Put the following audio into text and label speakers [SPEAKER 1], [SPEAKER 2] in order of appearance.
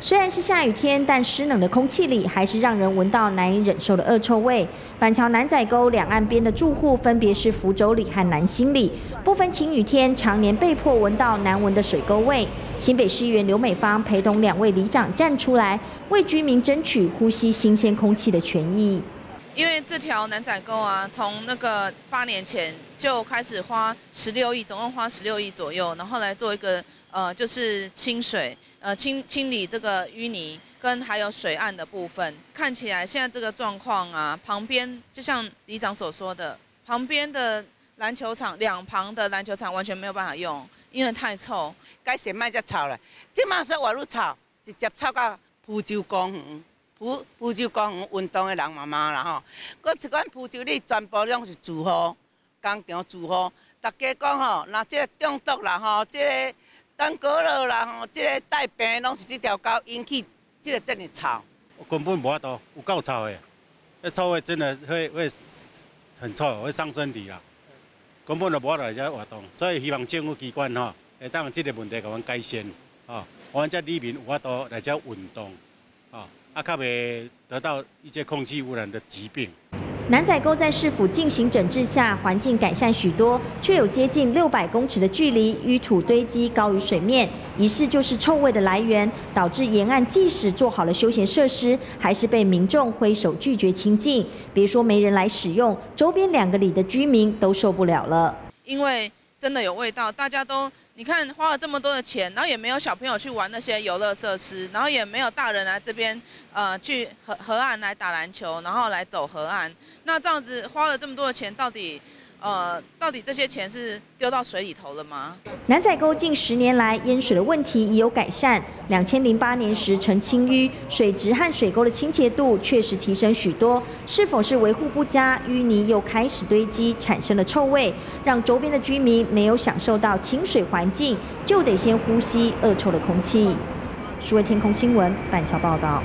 [SPEAKER 1] 虽然是下雨天，但湿冷的空气里还是让人闻到难以忍受的恶臭味。板桥南仔沟两岸边的住户分别是福州里和南新里，不分晴雨天，常年被迫闻到难闻的水沟味。新北市议员刘美芳陪同两位里长站出来，为居民争取呼吸新鲜空气的权益。
[SPEAKER 2] 因为这条南仔沟啊，从那个八年前就开始花十六亿，总共花十六亿左右，然后来做一个呃，就是清水，呃清清理这个淤泥跟还有水岸的部分。看起来现在这个状况啊，旁边就像李长所说的，旁边的篮球场两旁的篮球场完全没有办法用，因为太臭。
[SPEAKER 3] 该先卖只臭了，这马说话路臭，直接臭到福州公园。福福州公园运动的人妈妈啦吼，搁一款福州里全部拢是住户，工厂住户，大家讲吼，那这个中毒啦吼，这个登革热啦吼，这个带病拢是这条沟引起，这个真的臭。
[SPEAKER 4] 根本无法度，有够臭的，那臭味真的会会很臭，会伤身体啦。根本就无法度来遮活动，所以希望政府机关吼，会当这个问题给阮改善，吼，阮这里面有法度来遮运动，吼。阿卡贝得到一些空气污染的疾病。
[SPEAKER 1] 南仔沟在市府进行整治下，环境改善许多，却有接近六百公尺的距离，淤土堆积高于水面，疑似就是臭味的来源，导致沿岸即使做好了休闲设施，还是被民众挥手拒绝亲近。别说没人来使用，周边两个里的居民都受不了了。
[SPEAKER 2] 因为真的有味道，大家都。你看花了这么多的钱，然后也没有小朋友去玩那些游乐设施，然后也没有大人来这边，呃，去河河岸来打篮球，然后来走河岸。那这样子花了这么多的钱，到底？呃，到底这些钱是丢到水里头了吗？
[SPEAKER 1] 南仔沟近十年来淹水的问题已有改善。两千零八年时曾清淤，水质和水沟的清洁度确实提升许多。是否是维护不佳，淤泥又开始堆积，产生了臭味，让周边的居民没有享受到清水环境，就得先呼吸恶臭的空气。数位天空新闻板桥报道。